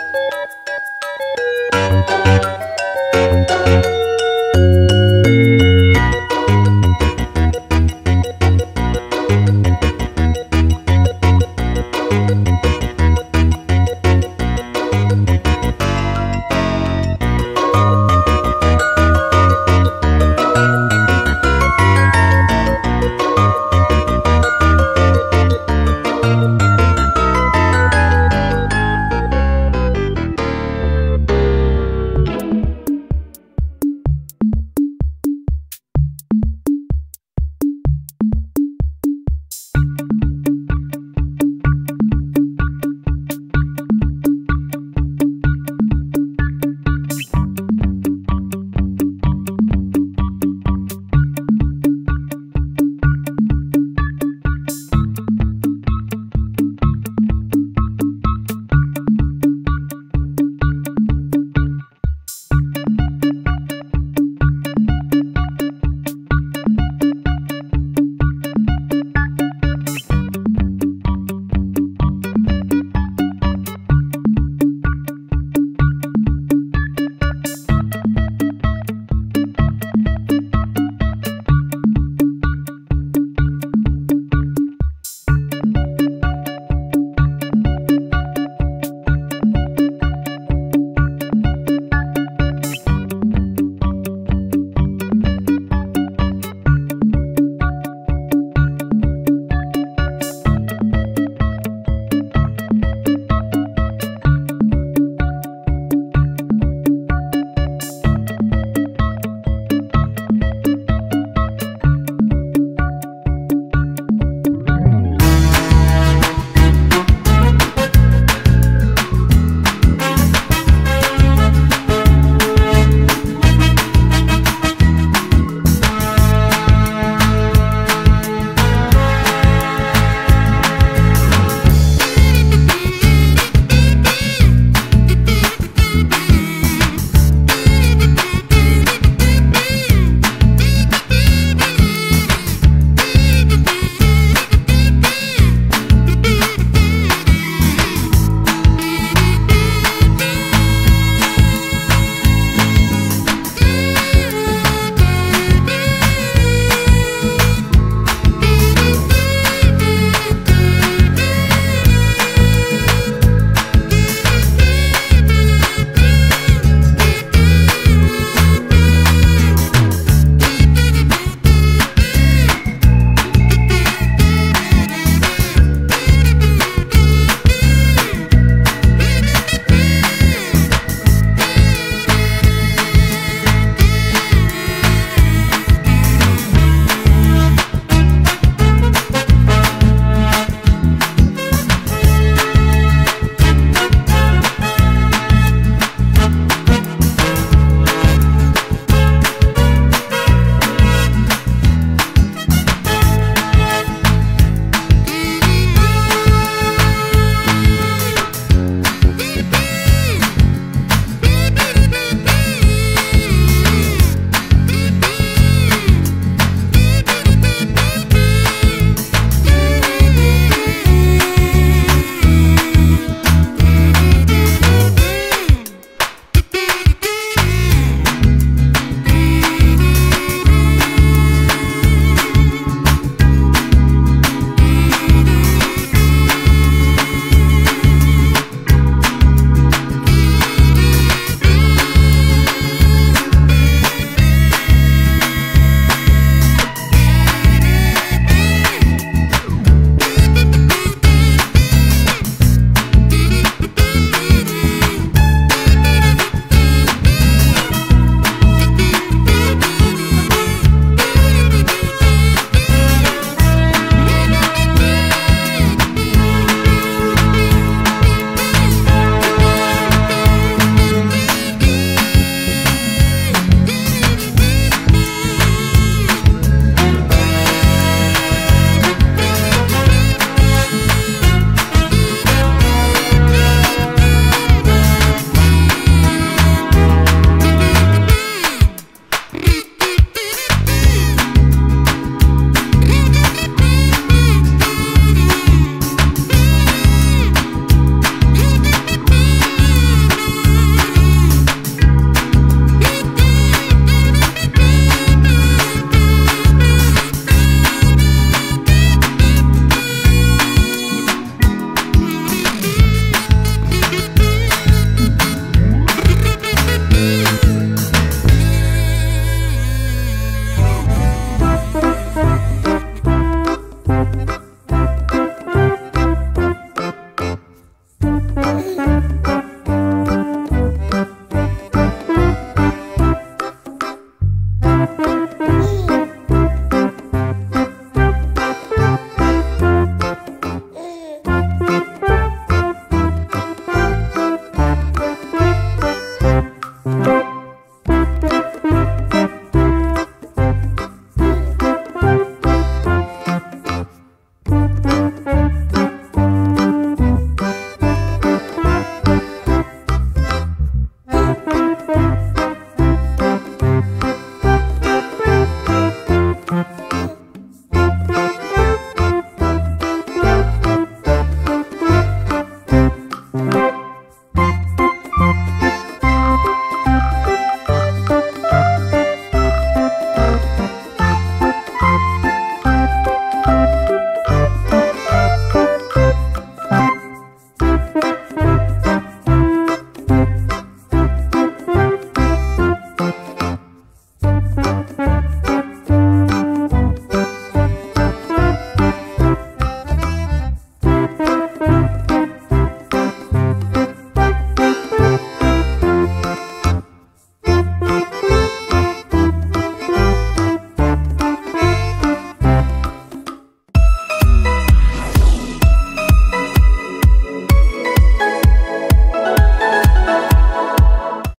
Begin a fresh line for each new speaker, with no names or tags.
Música